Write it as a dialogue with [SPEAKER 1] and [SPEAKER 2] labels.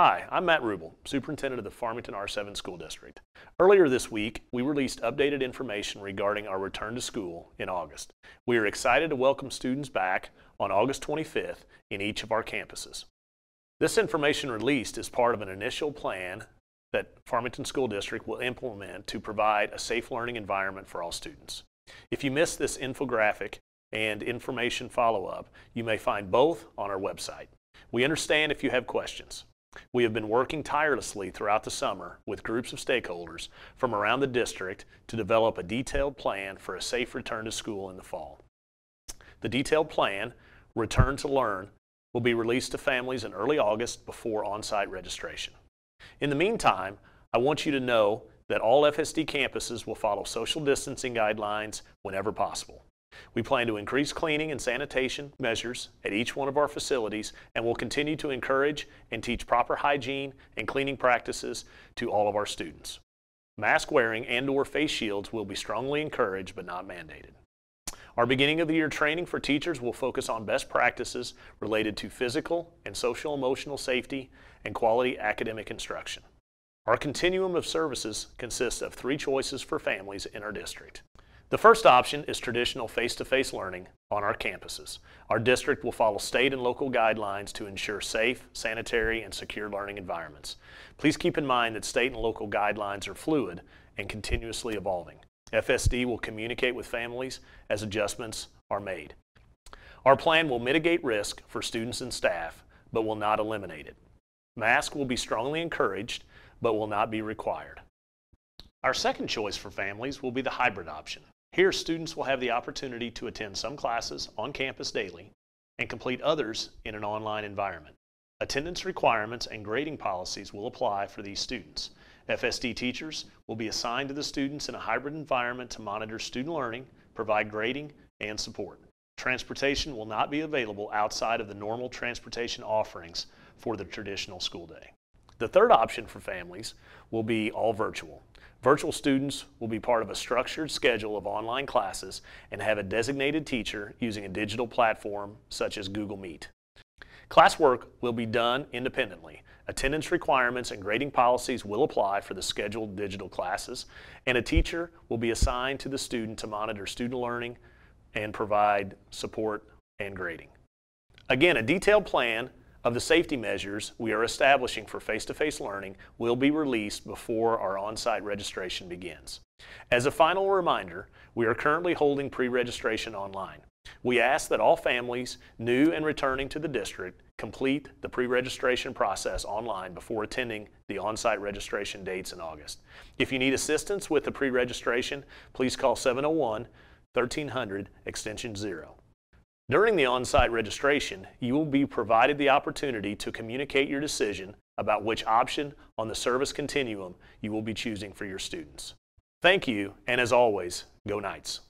[SPEAKER 1] Hi, I'm Matt Rubel, Superintendent of the Farmington R7 School District. Earlier this week, we released updated information regarding our return to school in August. We are excited to welcome students back on August 25th in each of our campuses. This information released is part of an initial plan that Farmington School District will implement to provide a safe learning environment for all students. If you missed this infographic and information follow-up, you may find both on our website. We understand if you have questions. We have been working tirelessly throughout the summer with groups of stakeholders from around the district to develop a detailed plan for a safe return to school in the fall. The detailed plan, Return to Learn, will be released to families in early August before on-site registration. In the meantime, I want you to know that all FSD campuses will follow social distancing guidelines whenever possible. We plan to increase cleaning and sanitation measures at each one of our facilities and will continue to encourage and teach proper hygiene and cleaning practices to all of our students. Mask wearing and or face shields will be strongly encouraged but not mandated. Our beginning of the year training for teachers will focus on best practices related to physical and social emotional safety and quality academic instruction. Our continuum of services consists of three choices for families in our district. The first option is traditional face-to-face learning on our campuses. Our district will follow state and local guidelines to ensure safe, sanitary, and secure learning environments. Please keep in mind that state and local guidelines are fluid and continuously evolving. FSD will communicate with families as adjustments are made. Our plan will mitigate risk for students and staff, but will not eliminate it. Masks will be strongly encouraged, but will not be required. Our second choice for families will be the hybrid option. Here, students will have the opportunity to attend some classes on campus daily and complete others in an online environment. Attendance requirements and grading policies will apply for these students. FSD teachers will be assigned to the students in a hybrid environment to monitor student learning, provide grading, and support. Transportation will not be available outside of the normal transportation offerings for the traditional school day. The third option for families will be all virtual. Virtual students will be part of a structured schedule of online classes and have a designated teacher using a digital platform such as Google Meet. Classwork will be done independently. Attendance requirements and grading policies will apply for the scheduled digital classes, and a teacher will be assigned to the student to monitor student learning and provide support and grading. Again, a detailed plan of the safety measures we are establishing for face-to-face learning will be released before our on-site registration begins. As a final reminder, we are currently holding pre-registration online. We ask that all families, new and returning to the district, complete the pre-registration process online before attending the on-site registration dates in August. If you need assistance with the pre-registration, please call 701 1300 extension 0. During the on-site registration, you will be provided the opportunity to communicate your decision about which option on the service continuum you will be choosing for your students. Thank you, and as always, go Knights.